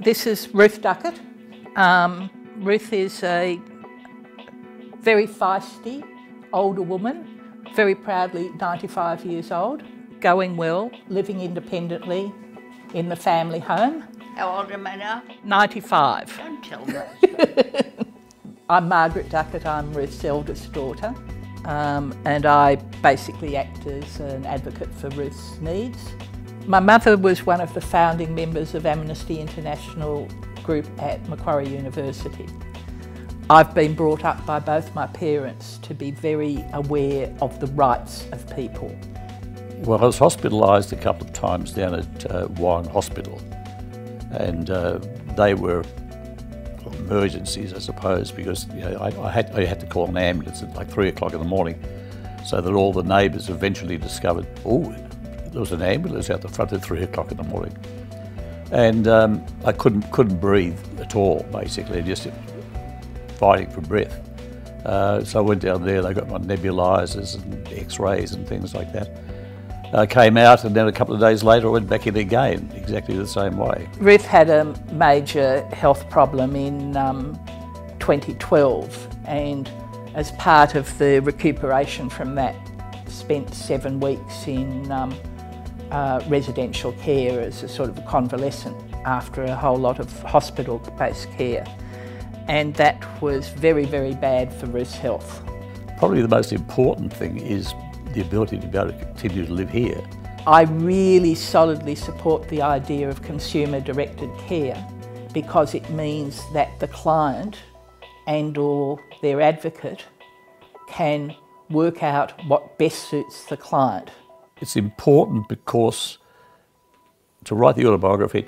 This is Ruth Duckett. Um, Ruth is a very feisty older woman, very proudly 95 years old, going well, living independently in the family home. How old am I now? 95. Don't tell me. I'm Margaret Duckett, I'm Ruth's eldest daughter, um, and I basically act as an advocate for Ruth's needs. My mother was one of the founding members of Amnesty International group at Macquarie University. I've been brought up by both my parents to be very aware of the rights of people. Well, I was hospitalised a couple of times down at uh, Hospital, and uh, they were emergencies, I suppose, because you know, I, I, had, I had to call an ambulance at like three o'clock in the morning, so that all the neighbours eventually discovered, oh, there was an ambulance out the front at three o'clock in the morning, and um, I couldn't couldn't breathe at all, basically, just fighting for breath. Uh, so I went down there, they got my nebulizers and x-rays and things like that. I came out and then a couple of days later I went back in again, exactly the same way. Ruth had a major health problem in um, 2012 and as part of the recuperation from that spent seven weeks in um, uh, residential care as a sort of a convalescent after a whole lot of hospital-based care and that was very, very bad for Ruth's health. Probably the most important thing is the ability to be able to continue to live here. I really solidly support the idea of consumer directed care because it means that the client and or their advocate can work out what best suits the client. It's important because to write the autobiography,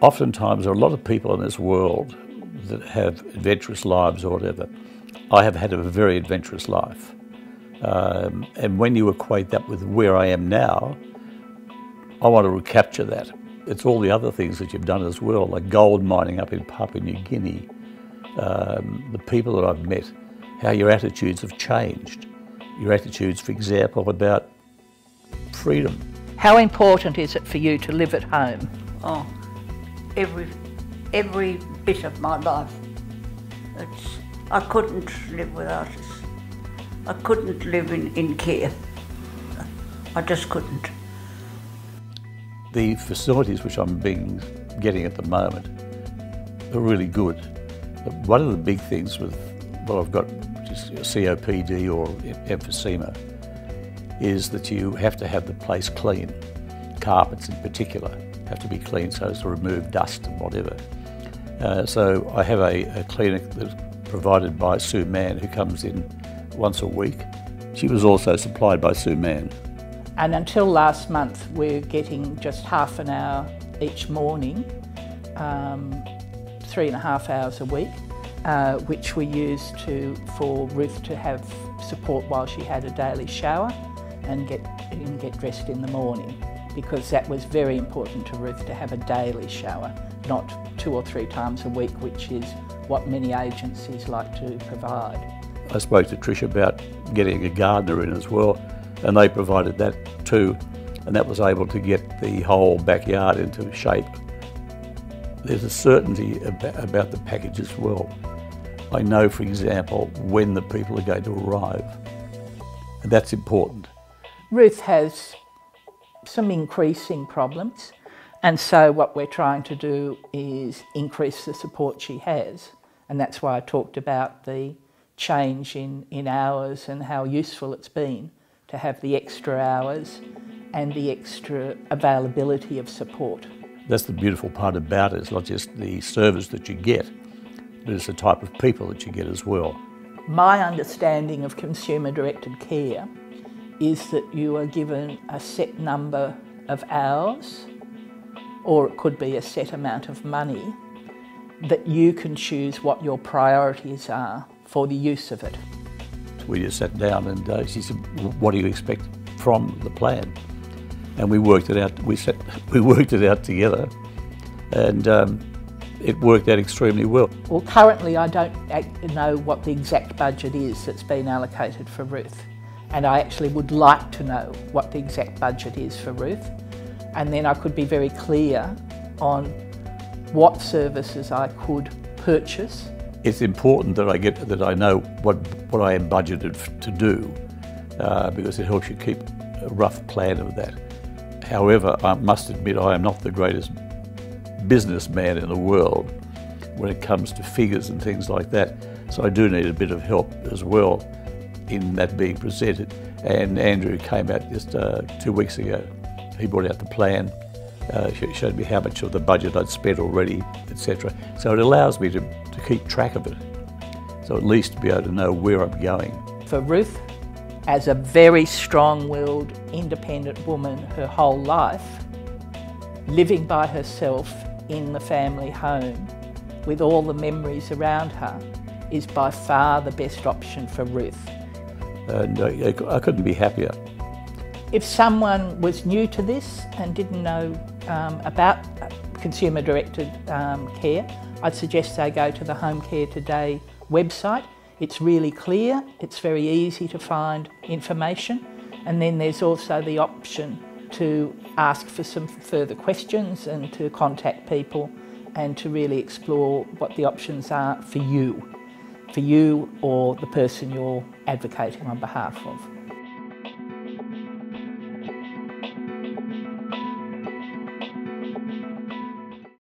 oftentimes there are a lot of people in this world that have adventurous lives or whatever. I have had a very adventurous life. Um, and when you equate that with where I am now, I want to recapture that. It's all the other things that you've done as well, like gold mining up in Papua New Guinea, um, the people that I've met, how your attitudes have changed. Your attitudes, for example, about freedom. How important is it for you to live at home? Oh, every every bit of my life. It's, I couldn't live without it. I couldn't live in, in care. I just couldn't. The facilities which I'm being, getting at the moment are really good. One of the big things with what I've got, which is COPD or emphysema, is that you have to have the place clean. Carpets in particular have to be clean so as to remove dust and whatever. Uh, so I have a, a, clinic that's provided by Sue Mann who comes in once a week. She was also supplied by Sue Mann. And until last month, we're getting just half an hour each morning, um, three and a half hours a week, uh, which we used to for Ruth to have support while she had a daily shower and get and get dressed in the morning because that was very important to Ruth to have a daily shower not two or three times a week, which is what many agencies like to provide. I spoke to Trish about getting a gardener in as well, and they provided that too, and that was able to get the whole backyard into shape. There's a certainty about the package as well. I know, for example, when the people are going to arrive, and that's important. Ruth has some increasing problems. And so what we're trying to do is increase the support she has. And that's why I talked about the change in, in hours and how useful it's been to have the extra hours and the extra availability of support. That's the beautiful part about it. It's not just the service that you get, but it's the type of people that you get as well. My understanding of consumer directed care is that you are given a set number of hours or it could be a set amount of money, that you can choose what your priorities are for the use of it. We just sat down and uh, she said, what do you expect from the plan? And we worked it out, we, sat, we worked it out together and um, it worked out extremely well. Well, currently I don't know what the exact budget is that's been allocated for Ruth. And I actually would like to know what the exact budget is for Ruth and then I could be very clear on what services I could purchase. It's important that I get that I know what what I am budgeted to do, uh, because it helps you keep a rough plan of that. However, I must admit I am not the greatest businessman in the world when it comes to figures and things like that. So I do need a bit of help as well in that being presented. And Andrew came out just uh, two weeks ago. He brought out the plan, uh, showed me how much of the budget I'd spent already, etc. So it allows me to, to keep track of it. So at least to be able to know where I'm going. For Ruth, as a very strong-willed, independent woman her whole life, living by herself in the family home with all the memories around her is by far the best option for Ruth. And uh, I couldn't be happier. If someone was new to this and didn't know um, about consumer directed um, care, I'd suggest they go to the Home Care Today website. It's really clear, it's very easy to find information, and then there's also the option to ask for some further questions and to contact people and to really explore what the options are for you, for you or the person you're advocating on behalf of.